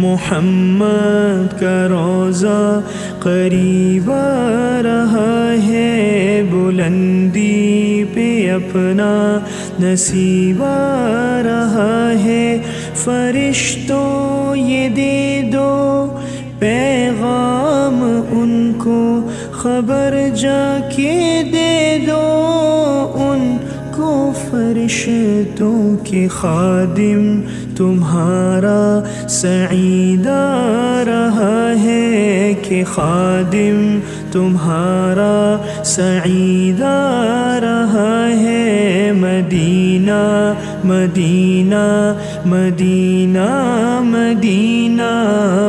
मोहम्मद का रोज़ा करीब रहा है, बुलंदी पे अपना नसीब रहा है। फरिश्तों ये दे दो पैगाम उनको खबर जाके दे दो उनको फरिश्तों के खादिम। तुम्हारा सईदा रहा है। कि खादिम, तुम्हारा सईदा रहा है मदीना मदीना मदीना मदीना।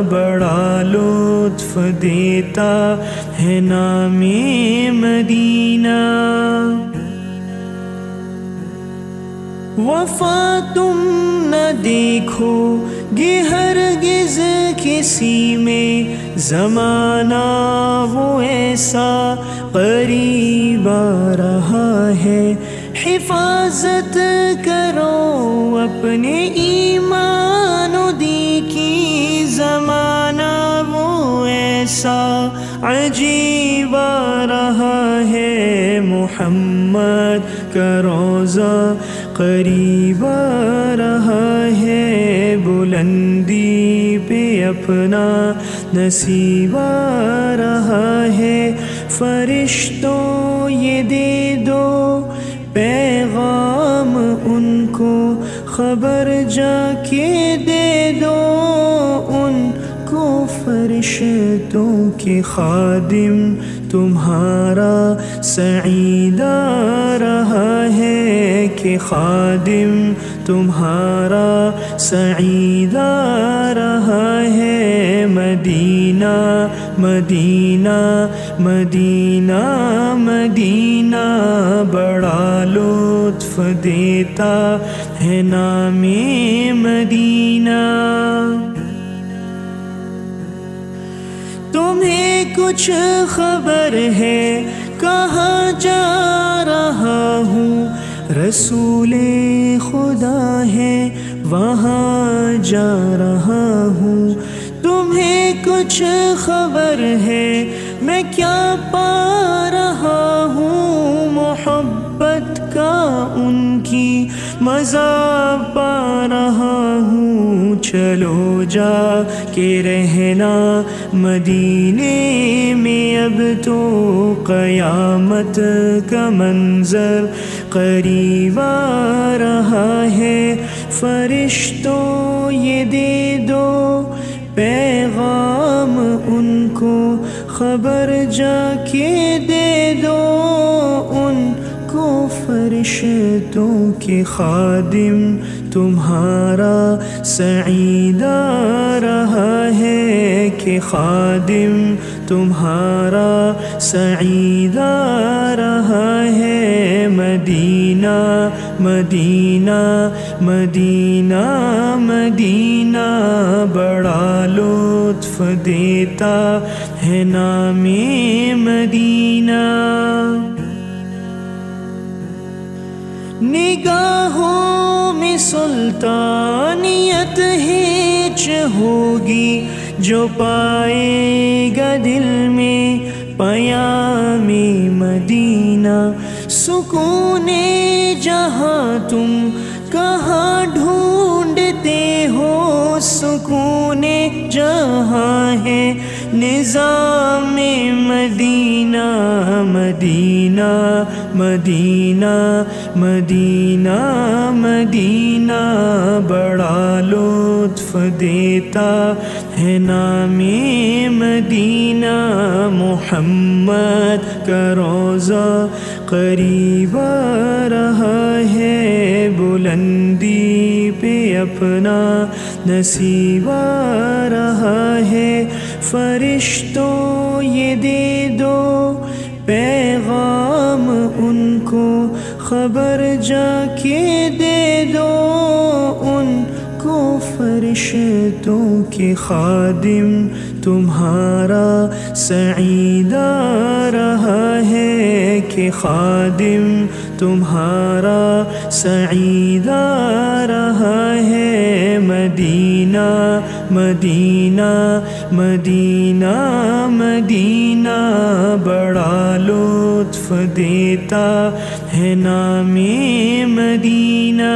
बड़ा लुत्फ देता है नामी मदीना। वफा तुम न देखो गे गिज किसी में। ज़माना वो ऐसा करीब रहा है। हिफाजत करो अपने ईमान दी की। ज़माना वो ऐसा अजीब रहा है, मोहम्मद का रोज़ा करीब रहा है, बुलंदी पे अपना नसीब रहा है। फरिश्तों, ये दे दो पैगाम, उनको खबर जाके फरिश्तों के खादिम तुम्हारा सईदा रहा है कि खादिम तुम्हारा सईदा रहा है मदीना मदीना मदीना मदीना बड़ा लुत्फ देता है नामे मदीना तुम्हें कुछ खबर है, कहाँ जा रहा हूँ? रसूल खुदा है, वहाँ जा रहा हूँ। तुम्हें कुछ खबर है, मैं क्या पा रहा हूँ? मोहब्बत का उनकी मज़ा पा रहा हूँ। चलो जा के रहना मदीने में। अब तो क़यामत का मंज़र करीब आ रहा है। फरिश्तों ये दे दो पैगाम, उनको खबर जाके दे फरिश्तों के खादिम, तुम्हारा सईदा रहा है कि खादिम, तुम्हारा सईदा रहा है। मदीना मदीना मदीना मदीना, बड़ा लुत्फ देता है नामे मदीना। निगाहों में सुल्तानियत हिच होगी, जो पाएगा दिल में पयामी मदीना। सुकून जहाँ तुम कहाँ ढूंढते हो, सुकून जहाँ है निज़ाम Medina Medina Medina Medina Medina बड़ा लुत्फ देता है नामे मदीना। मोहम्मद का रोज़ा करीब रहा बुलंदी पे अपना नसीब रहा है। फरिश्तों, ये दे दो पैगाम, उनको खबर जाके दे दो उनको फरिश्तों के खादिम, तुम्हारा सईदा रहा है कि खादिम, तुम्हारा सईदा रहा है मदीना मदीना मदीना मदीना, बड़ा लुत्फ देता है नामे मदीना।